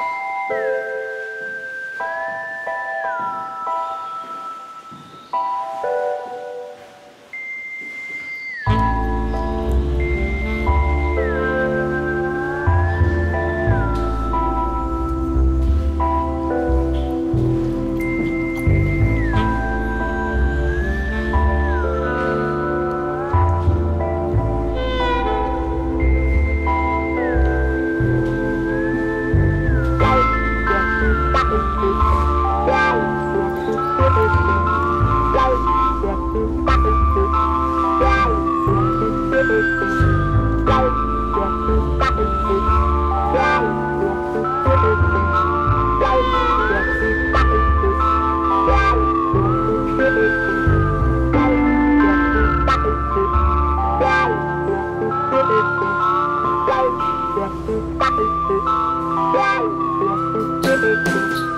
you Thank you.